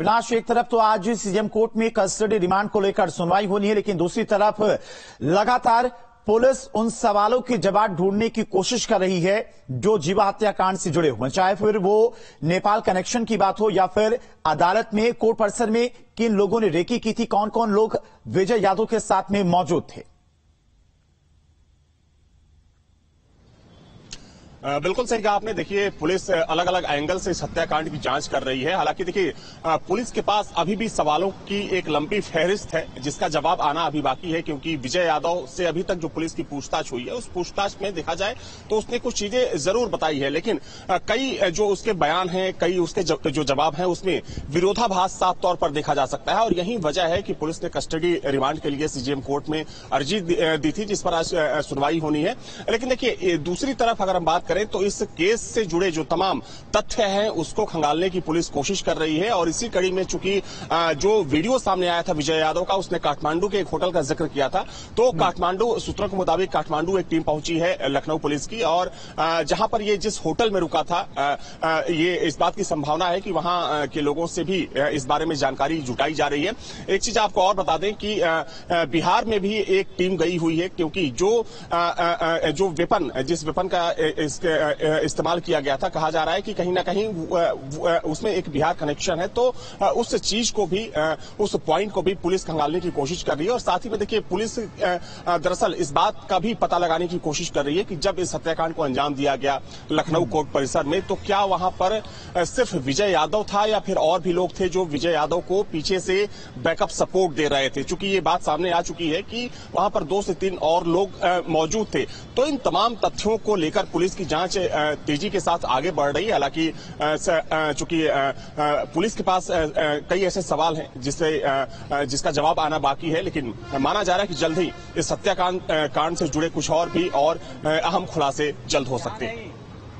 विनाश एक तरफ़ तो आज सीएम कोर्ट में कस्टडी रिमांड को लेकर सुनवाई होनी है, लेकिन दूसरी तरफ़ लगातार पुलिस उन सवालों के जवाब ढूँढने की कोशिश कर रही है जो जीवा हत्याकांड से जुड़े हुए चाहे फिर वो नेपाल कनेक्शन की बात हो या फिर अदालत में, कोर्ट परिसर में किन लोगों ने रेकी की थी कौन कौन लोग विजय यादव के साथ में मौजूद थे। बिल्कुल सही कहा आपने। देखिए, पुलिस अलग अलग एंगल से इस हत्याकांड की जाँच कर रही है। हालाँकि देखिए पुलिस के पास अभी भी सवालों की एक लंबी फहरिस्त है, जिसका जवाब आना अभी बाकी है, क्योंकि विजय यादव से अभी तक जो पुलिस की पूछताछ हुई है, उस पूछताछ में देखा जाए तो उसने कुछ चीज़ें ज़रूर बताई है। लेकिन कई जो उसके बयान है, कई उसके जो जवाब है, उसमें विरोधाभास साफ़ तौर पर देखा जा सकता है। और यही वजह है कि पुलिस ने कस्टडी रिमांड के लिए सीजीएम कोर्ट में अर्जी दी थी, जिस पर आज सुनवाई होनी है। लेकिन देखिए दूसरी तरफ़ अगर हम बात करें करें तो इस केस से जुड़े जो तमाम तथ्य हैं उसको खंगालने की पुलिस कोशिश कर रही है। और इसी कड़ी में चूँकि जो वीडियो सामने आया था विजय यादव का उसने काठमांडू के एक होटल का ज़िक्र किया था। तो हम्म। काठमांडू सूत्रों के मुताबिक काठमांडू एक टीम पहुँची है लखनऊ पुलिस की। और जहाँ पर ये जिस होटल में रुका था ये इस बात की संभावना है कि वहाँ के लोगों से भी इस बारे में जानकारी जुटाई जा रही है। एक चीज़ आपको और बता दें कि बिहार में भी एक टीम गई हुई है क्योंकि जो जो वेपन जिस वेपन का इस इस्तेमाल किया गया था। कहा जा रहा है कि कहीं ना कहीं उसमें एक बिहार कनेक्शन है। तो उस चीज़ को भी उस पॉइंट को भी पुलिस खंगालने की कोशिश कर रही है। और साथ ही में देखिए पुलिस दरअसल इस बात का भी पता लगाने की कोशिश कर रही है कि जब इस हत्याकांड को अंजाम दिया गया लखनऊ कोर्ट परिसर में तो क्या वहाँ पर सिर्फ़ विजय यादव था या फिर और भी लोग थे जो विजय यादव को पीछे से बैकअप सपोर्ट दे रहे थे? चूँकि ये बात सामने आ चुकी है कि वहाँ पर दो से तीन और लोग मौजूद थे। तो इन तमाम तथ्यों को लेकर पुलिस की जाँच तेज़ी के साथ आगे बढ़ रही है। हालाँकि चूँकि पुलिस के पास कई ऐसे सवाल हैं जिससे जिसका जवाब आना बाकी है, लेकिन माना जा रहा है कि जल्द ही इस हत्याकांड कांड से जुड़े कुछ और भी और अहम खुलासे जल्द हो सकते हैं।